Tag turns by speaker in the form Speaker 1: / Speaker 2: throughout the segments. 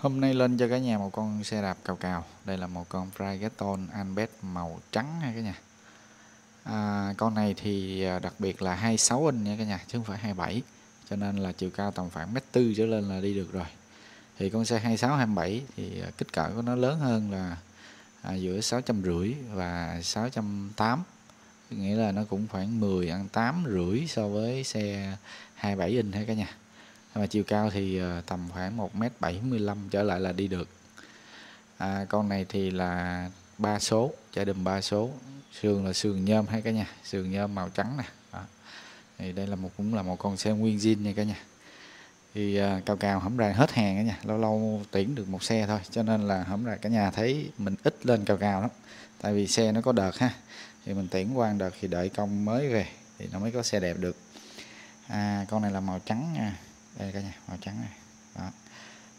Speaker 1: Hôm nay lên cho cả nhà một con xe đạp cào cào. Đây là một con Frigaton Albert màu trắng nha cả nhà. À, con này thì à, đặc biệt là 26 inch nha cả nhà, chứ không phải 27. Cho nên là chiều cao tầm khoảng mét tư trở lên là đi được rồi. Thì con xe 26 27 thì à, kích cỡ của nó lớn hơn là à, giữa 650 và 680. Nghĩa là nó cũng khoảng 10 ăn 8 rưỡi so với xe 27 inch ha cả nhà mà chiều cao thì ờ, tầm khoảng 1m75 trở lại là đi được. À, con này thì là ba số chạy đùm ba số. Sườn là sườn nhôm hay cả nhà sườn nhôm màu trắng nè. Đó. thì đây là một cũng là một con xe nguyên zin nha cả nhà. Thì ờ, à, cao cao hổng ra hết hàng cả nhà lâu lâu tuyển được một xe thôi cho nên là hổng ra cả nhà thấy mình ít lên cao cao lắm. Tại vì xe nó có đợt ha thì mình tuyển qua đợt thì đợi công mới về thì nó mới có xe đẹp được. À, con này là màu trắng nha đây cả nhà màu trắng này. Đó.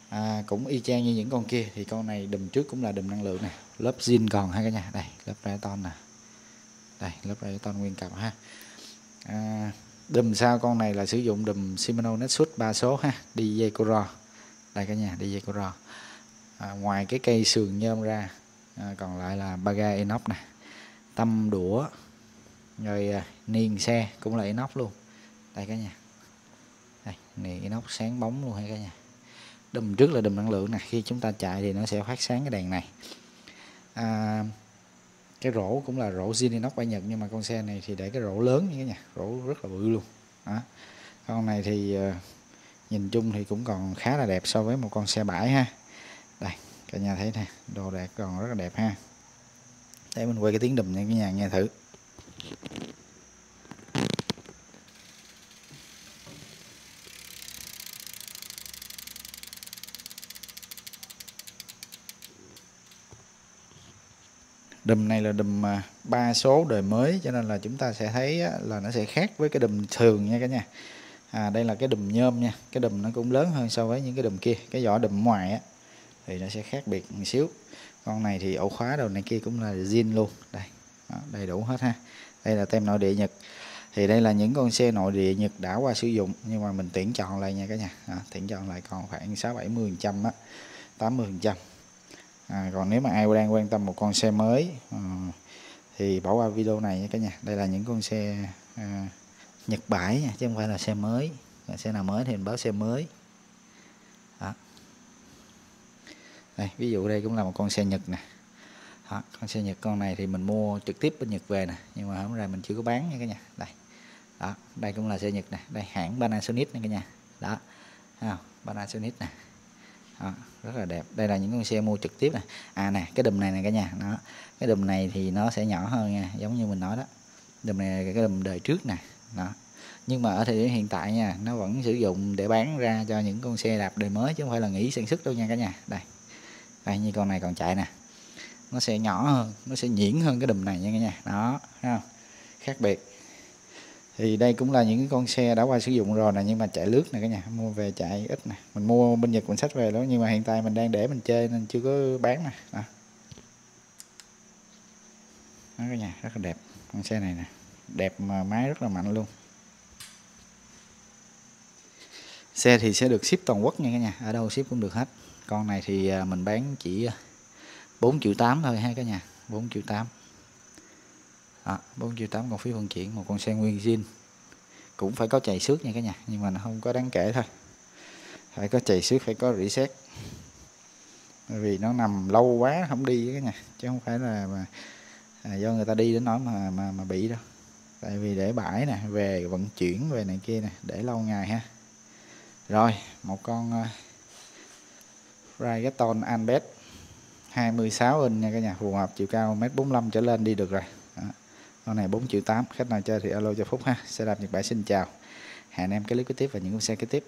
Speaker 1: À, cũng y chang như những con kia thì con này đùm trước cũng là đùm năng lượng này. Lớp zin còn ha cả nhà. Đây lớp rayton nè. Đây lớp rayton nguyên cặp ha. À, đùm sau con này là sử dụng đùm Shimano Nexus 3 số ha đi dây Coro. Đây cả nhà đi dây Coro. À, ngoài cái cây sườn nhôm ra à, còn lại là baga inox nè. Tâm đũa rồi à, niền xe cũng là inox luôn. Đây cả nhà này inox sáng bóng luôn hay cả nhà. Đùm trước là đùm năng lượng nè. Khi chúng ta chạy thì nó sẽ phát sáng cái đèn này. À, cái rổ cũng là rổ zin inox bay nhật nhưng mà con xe này thì để cái rổ lớn như thế nhà. Rổ rất là bự luôn. Đó. con này thì ờ, nhìn chung thì cũng còn khá là đẹp so với một con xe bãi ha. Đây cả nhà thấy nè đồ đạc còn rất là đẹp ha. Để mình quay cái tiếng đùm nha cả nhà nghe thử. Đùm này là đùm à, ba số đời mới cho nên là chúng ta sẽ thấy là nó sẽ khác với cái đùm thường nha cả nhà. À, đây là cái đùm nhôm nha. Cái đùm nó cũng lớn hơn so với những cái đùm kia. Cái vỏ đùm ngoài á thì nó sẽ khác biệt một xíu. Con này thì ổ khóa đầu này kia cũng là zin luôn. Đây đó, đầy đủ hết ha. Đây là tem nội địa nhật. Thì đây là những con xe nội địa nhật đã qua sử dụng nhưng mà mình tuyển chọn lại nha cả nhà. À, tuyển chọn lại còn khoảng sáu bảy mươi trăm á tám mươi trăm à, còn nếu mà ai đang quan tâm một con xe mới à, thì bỏ qua video này nha cả nhà. Đây là những con xe à, Nhật bãi nha chứ không phải là xe mới. Xe nào mới thì mình báo xe mới. Đó. đây ví dụ đây cũng là một con xe Nhật nè. Đó, con xe Nhật con này thì mình mua trực tiếp bên Nhật về nè nhưng mà hôm nay mình chưa có bán nha cả nhà. Đây. Đó đây cũng là xe Nhật nè. Đây hãng Panasonic nha cả nhà. Đó. Không? Panasonic nè đó, rất là đẹp. Đây là những con xe mua trực tiếp này. À nè cái đùm này nè cả nhà. Nó cái đùm này thì nó sẽ nhỏ hơn nha giống như mình nói đó. Đùm này là cái đùm đời trước nè. Đó nhưng mà ở thời điểm hiện tại nha nó vẫn sử dụng để bán ra cho những con xe đạp đời mới chứ không phải là nghỉ sản xuất đâu nha cả nhà. Đây đây như con này còn chạy nè. Nó sẽ nhỏ hơn nó sẽ nhuyễn hơn cái đùm này nha cả nhà. Đó thấy không? Khác biệt thì đây cũng là những con xe đã qua sử dụng rồi nè, nhưng mà chạy lướt nè cả nhà, mua về chạy ít nè. Mình mua bên nhật mình sách về đó, nhưng mà hiện tại mình đang để mình chơi nên chưa có bán nè. Đó. đó cả nhà, rất là đẹp, con xe này nè. Đẹp mà máy rất là mạnh luôn. Xe thì sẽ được ship toàn quốc nha cả nhà, ở đâu ship cũng được hết. Con này thì à, mình bán chỉ à, 4 triệu 8 thôi ha cả nhà 4 triệu 8 à, 4 triệu 8 còn phí vận chuyển một con xe nguyên zin. Cũng phải có chạy xước nha cả nhà nhưng mà nó không có đáng kể thôi. Phải có chạy xước phải có reset. Bởi vì nó nằm lâu quá không đi cả nhà chứ không phải là mà à, do người ta đi đến nói mà mà mà bị đâu. Tại vì để bãi nè về vận chuyển về này kia nè để lâu ngày ha. Rồi một con uh, Ragaton Albert 26 inch nha cả nhà phù hợp chiều cao 1m45 trở lên đi được rồi. Đó con này 4 triệu 8 khách nào chơi thì alo cho Phúc ha. Xe đạp Nhật Bản, xin chào. Hẹn em cái clip kế tiếp và những con xe kế tiếp.